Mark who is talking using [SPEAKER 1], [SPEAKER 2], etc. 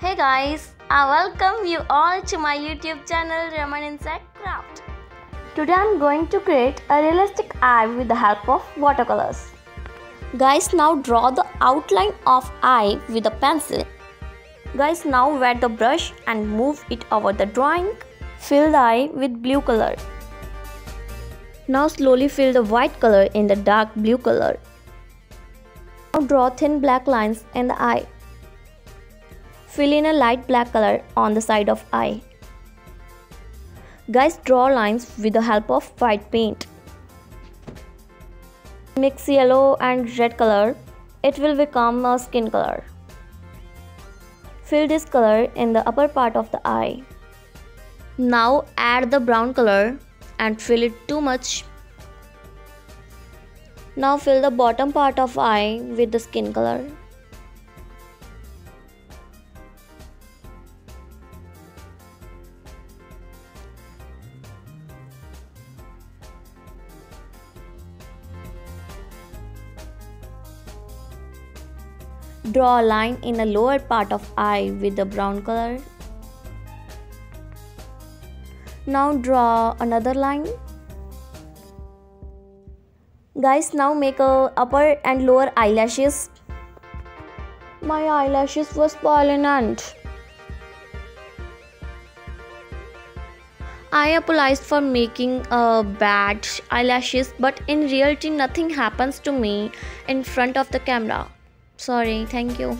[SPEAKER 1] Hey guys, I welcome you all to my YouTube channel Raman Insan Craft. Today I'm going to create a realistic eye with the help of watercolors. Guys, now draw the outline of eye with a pencil. Guys, now wet the brush and move it over the drawing. Fill the eye with blue color. Now slowly fill the white color in the dark blue color. Now draw thin black lines in the eye. Fill in a light black color on the side of eye. Guys draw lines with the help of white paint. Mix yellow and red color. It will become a skin color. Fill this color in the upper part of the eye. Now add the brown color and fill it too much. Now fill the bottom part of eye with the skin color. Draw a line in the lower part of eye with the brown color. Now draw another line. Guys, now make a upper and lower eyelashes. My eyelashes was and I apologized for making a bad eyelashes, but in reality, nothing happens to me in front of the camera. Sorry, thank you.